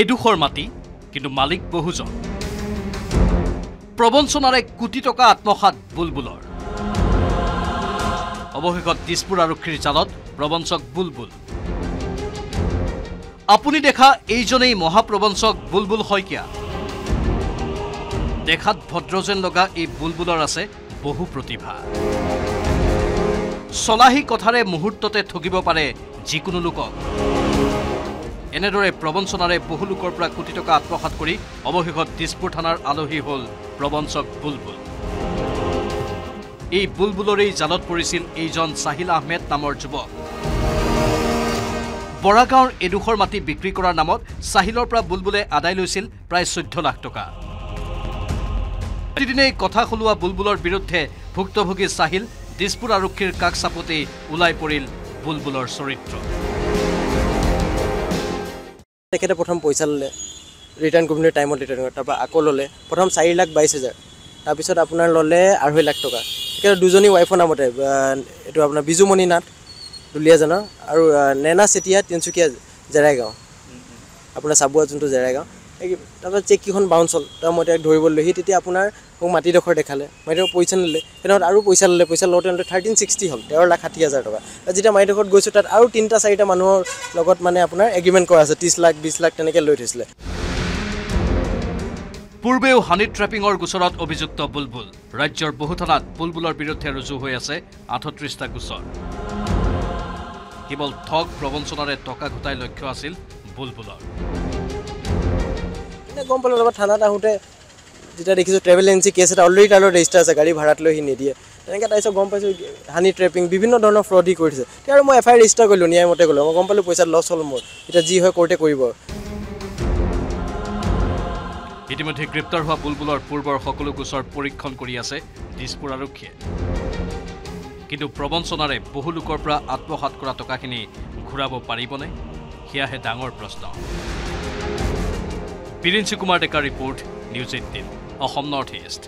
এডোখৰ মাটি কিন্তু মালিক বহুজন। প্ৰবঞ্চনাৰে কোটি টকা আত্মসাত বুলবুলৰ। অৱশেষত দিছপুৰ আৰক্ষীৰ জালত প্ৰবঞ্চক বুলবুল। আপুনি দেখা এইজনেই মহাপ্ৰবঞ্চক বুলবুল শইকীয়া। দেখাত ভদ্ৰ যেন লগা এই বুলবুলৰ আছে বহু প্ৰতিভা। চলাহী কথাৰে মুহূৰ্ততে ঠগিব পাৰে যিকোনো লোকক। এনেদৰে প্ৰবঞ্চনাৰে বহু লোকৰ পৰা কোটি টকা আত্মসাত কৰি অৱশেষত দিছপুৰ থানাৰ আলহী হ'ল প্ৰবঞ্চক বুলবুল। এই বুলবুলৰেই জালত পৰিছিল এইজন চাহিল আহমেদ নামৰ যুৱক। বৰাগাঁৱৰ এডোখৰ মাটি বিক্ৰী কৰাৰ নামত চাহিলৰ পৰা বুলবুলে আদায় লৈছিল প্ৰায় চৈধ্য লাখ টকা। প্ৰতিদিনেই কথা সলোৱা বুলবুলৰ বিৰুদ্ধে ভুক্তভোগী চাহিল দিছপুৰ আৰক্ষীৰ কাষ চাপতি ওলাই পৰিল বুলবুলৰ চৰিত্ৰ। তেখেতে প্ৰথম পইচা ল'লে ৰিটাৰ্ণ কৰিবলৈ টাইমত ৰিটাৰ্ণ কৰে তাৰপৰা আকৌ ল'লে প্ৰথম চাৰি লাখ বাইছ হাজাৰ তাৰপিছত আপোনাৰ ল'লে আঢ়ৈ লাখ টকা। তেখেতে দুজনী ৱাইফৰ নামতে এইটো আপোনাৰ বিজুমণি নাথ দুলীয়াজানৰ আৰু নেনা চেতিয়া তিনিচুকীয়া জেৰাইগাঁও। আপোনাৰ চাবুৱা যোনটো জেৰাইগাঁও এই তাৰপিছত চেককেইখন বাউন্স হ'ল তাৰ মই তেওঁক ধৰিবলৈ সি তেতিয়া আপোনাৰ মোক মাটিডোখৰ দেখালে মাটিডোখৰ পইচা নিলে সেইদিনত আৰু পইচা ল'লে পইচা লওঁতে লওঁতে থাৰ্টিন ছিক্সটি হ'ল তেৰ লাখ ষাঠি হাজাৰ টকা। যেতিয়া মাটিডোখৰত গৈছোঁ তাত আৰু তিনিটা চাৰিটা মানুহৰ লগত মানে আপোনাৰ এগ্ৰিমেণ্ট কৰা আছে ত্ৰিছ লাখ বিছ লাখ তেনেকৈ লৈ থৈছিলে। পূৰ্বেও হানি ট্ৰেপিঙৰ গোচৰত অভিযুক্ত বুলবুল। ৰাজ্যৰ বহু থানাত বুলবুলৰ বিৰুদ্ধে ৰুজু হৈ আছে আঠত্ৰিছটা গোচৰ। কেৱল ঠগ প্ৰবঞ্চনাৰে টকা ঘটাই লক্ষ্য আছিল বুলবুলৰ। এনে গম পালোঁ তাৰপৰা থানাত আহোঁতে যেতিয়া দেখিছোঁ ট্ৰেভেল এজেঞ্চি কেছ এটা অলৰেডি লগত ৰেজিষ্টাৰ আছে গাড়ী ভাড়াত লৈ সি নিদিয়ে। তেনেকৈ তাৰপিছত গম পাইছোঁ হানি ট্ৰেপিং বিভিন্ন ধৰণৰ ফ্ৰড সি কৰিছে। তেতিয়া আৰু মই এফ আই আৰ ৰেজিষ্টাৰ কৰিলোঁ। ন্যায়মতে গ'লোঁ মই গম পালোঁ পইচা লছ হ'ল মোৰ। এতিয়া যি হয় কোৰ্টে কৰিব। ইতিমধ্যে গ্ৰেপ্তাৰ হোৱা বুলবুলৰ পূৰ্বৰ সকলো গোচৰ পৰীক্ষণ কৰি আছে দিছপুৰ আৰক্ষীয়ে। কিন্তু প্ৰবঞ্চনাৰে বহু লোকৰ পৰা আত্মসাত কৰা টকাখিনি ঘূৰাব পাৰিবনে? সেয়াহে ডাঙৰ প্ৰশ্ন। বীৰেঞ্চি কুমাৰ ডেকাৰ report news eighteen Assam north east.